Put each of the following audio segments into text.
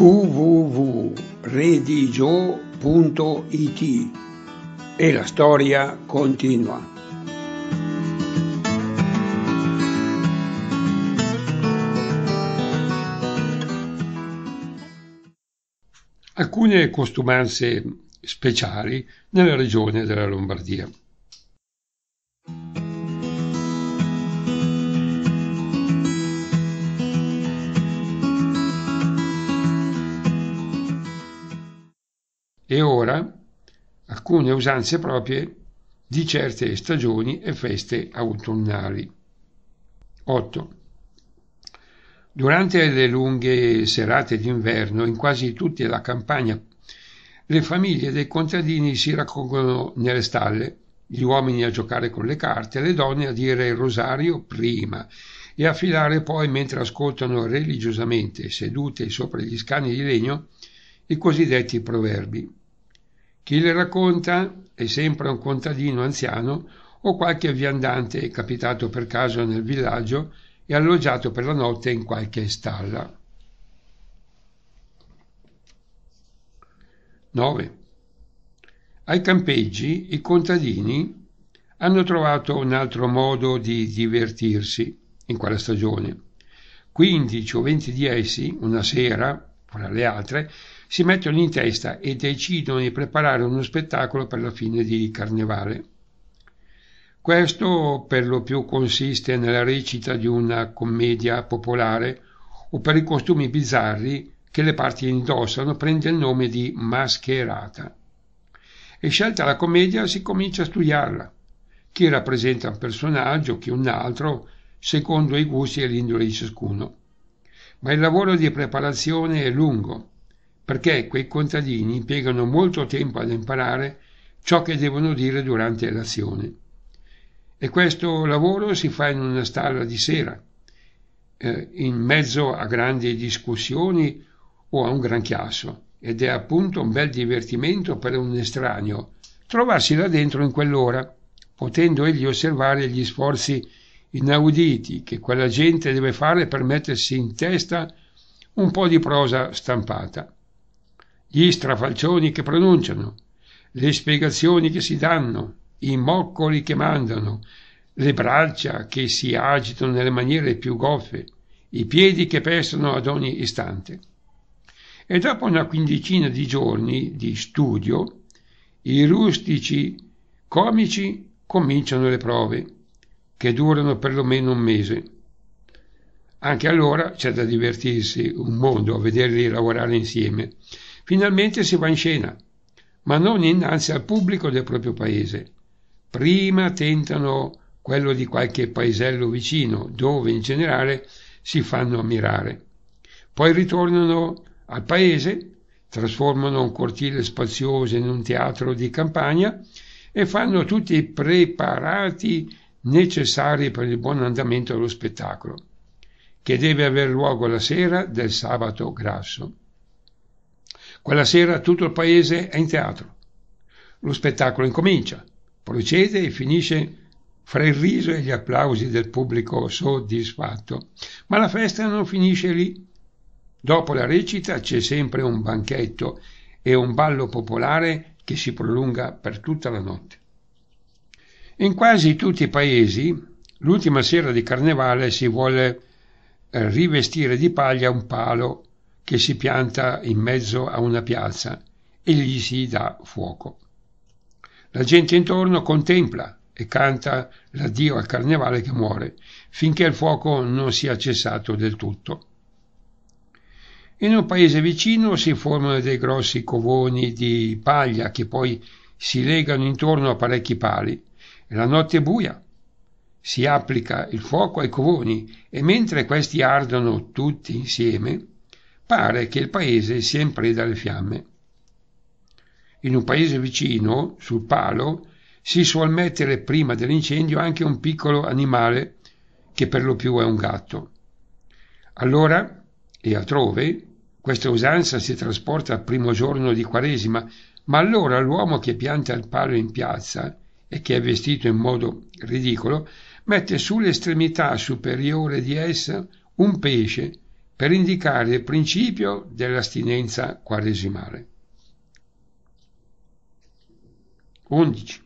www.redigio.it e la storia continua. Alcune costumanze speciali nella regione della Lombardia. E ora alcune usanze proprie di certe stagioni e feste autunnali. 8. Durante le lunghe serate d'inverno, in quasi tutta la campagna, le famiglie dei contadini si raccolgono nelle stalle, gli uomini a giocare con le carte, le donne a dire il rosario prima e a filare poi mentre ascoltano religiosamente, sedute sopra gli scani di legno, i cosiddetti proverbi. Chi le racconta è sempre un contadino anziano o qualche viandante capitato per caso nel villaggio e alloggiato per la notte in qualche stalla. 9. Ai campeggi i contadini hanno trovato un altro modo di divertirsi in quella stagione. 15 o 20 di essi, una sera, fra le altre, si mettono in testa e decidono di preparare uno spettacolo per la fine di carnevale. Questo per lo più consiste nella recita di una commedia popolare o per i costumi bizzarri che le parti indossano prende il nome di mascherata. E scelta la commedia si comincia a studiarla. Chi rappresenta un personaggio, chi un altro, secondo i gusti e l'indole di ciascuno. Ma il lavoro di preparazione è lungo perché quei contadini impiegano molto tempo ad imparare ciò che devono dire durante l'azione. E questo lavoro si fa in una stalla di sera, eh, in mezzo a grandi discussioni o a un gran chiasso, ed è appunto un bel divertimento per un estraneo trovarsi là dentro in quell'ora, potendo egli osservare gli sforzi inauditi che quella gente deve fare per mettersi in testa un po' di prosa stampata gli strafalcioni che pronunciano, le spiegazioni che si danno, i moccoli che mandano, le braccia che si agitano nelle maniere più goffe, i piedi che pestano ad ogni istante. E dopo una quindicina di giorni di studio, i rustici comici cominciano le prove, che durano perlomeno un mese. Anche allora c'è da divertirsi un mondo a vederli lavorare insieme Finalmente si va in scena, ma non innanzi al pubblico del proprio paese. Prima tentano quello di qualche paesello vicino, dove in generale si fanno ammirare. Poi ritornano al paese, trasformano un cortile spazioso in un teatro di campagna e fanno tutti i preparati necessari per il buon andamento dello spettacolo, che deve aver luogo la sera del sabato grasso. Quella sera tutto il paese è in teatro. Lo spettacolo incomincia, procede e finisce fra il riso e gli applausi del pubblico soddisfatto. Ma la festa non finisce lì. Dopo la recita c'è sempre un banchetto e un ballo popolare che si prolunga per tutta la notte. In quasi tutti i paesi, l'ultima sera di carnevale si vuole eh, rivestire di paglia un palo che si pianta in mezzo a una piazza e gli si dà fuoco. La gente intorno contempla e canta l'addio al carnevale che muore, finché il fuoco non sia cessato del tutto. In un paese vicino si formano dei grossi covoni di paglia che poi si legano intorno a parecchi pali. La notte è buia. Si applica il fuoco ai covoni e mentre questi ardono tutti insieme, pare che il paese sia in preda alle fiamme. In un paese vicino, sul palo, si suol mettere prima dell'incendio anche un piccolo animale, che per lo più è un gatto. Allora, e altrove, questa usanza si trasporta al primo giorno di Quaresima, ma allora l'uomo che pianta il palo in piazza e che è vestito in modo ridicolo, mette sull'estremità superiore di essa un pesce per indicare il principio dell'astinenza quaresimale. 11.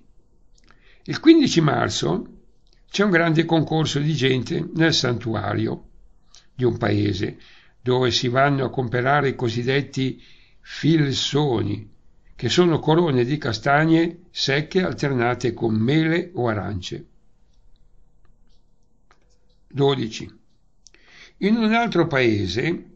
Il 15 marzo c'è un grande concorso di gente nel santuario di un paese dove si vanno a comprare i cosiddetti filsoni, che sono corone di castagne secche alternate con mele o arance. 12. In un altro paese,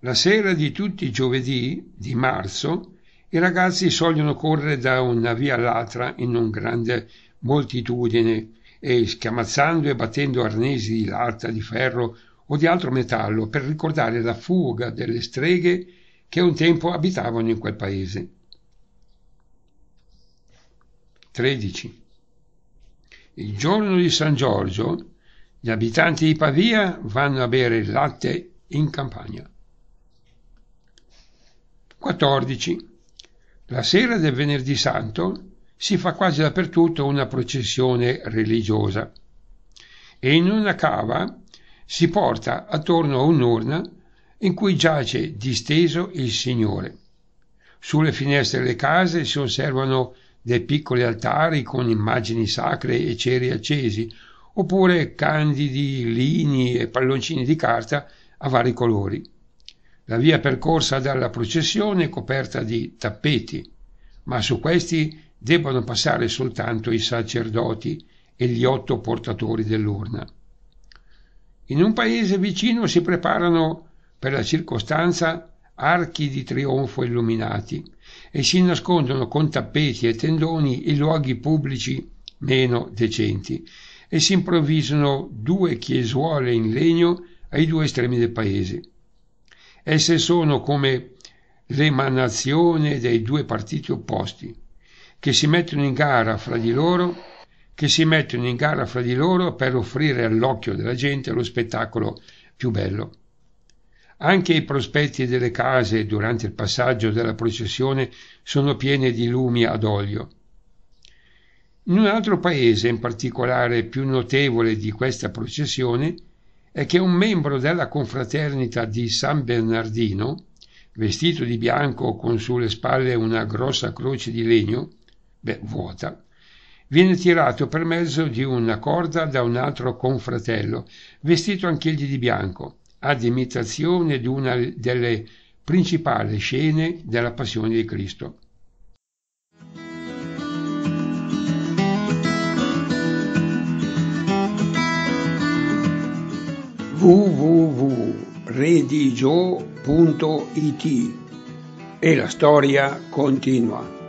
la sera di tutti i giovedì di marzo, i ragazzi sogliono correre da una via all'altra in una grande moltitudine e schiamazzando e battendo arnesi di latta, di ferro o di altro metallo per ricordare la fuga delle streghe che un tempo abitavano in quel paese. 13. Il giorno di San Giorgio gli abitanti di Pavia vanno a bere il latte in campagna. 14. La sera del venerdì santo si fa quasi dappertutto una processione religiosa e in una cava si porta attorno a un'urna in cui giace disteso il Signore. Sulle finestre delle case si osservano dei piccoli altari con immagini sacre e ceri accesi, oppure candidi lini e palloncini di carta a vari colori. La via percorsa dalla processione è coperta di tappeti, ma su questi debbono passare soltanto i sacerdoti e gli otto portatori dell'urna. In un paese vicino si preparano per la circostanza archi di trionfo illuminati e si nascondono con tappeti e tendoni i luoghi pubblici meno decenti e si improvvisano due chiesuole in legno ai due estremi del paese. Esse sono come l'emanazione dei due partiti opposti, che si mettono in gara fra di loro, che si mettono in gara fra di loro per offrire all'occhio della gente lo spettacolo più bello. Anche i prospetti delle case durante il passaggio della processione sono pieni di lumi ad olio. In un altro paese, in particolare più notevole di questa processione, è che un membro della confraternita di San Bernardino, vestito di bianco con sulle spalle una grossa croce di legno, beh, vuota, viene tirato per mezzo di una corda da un altro confratello, vestito anch'egli di bianco, ad imitazione di una delle principali scene della passione di Cristo. www.redigio.it e la storia continua.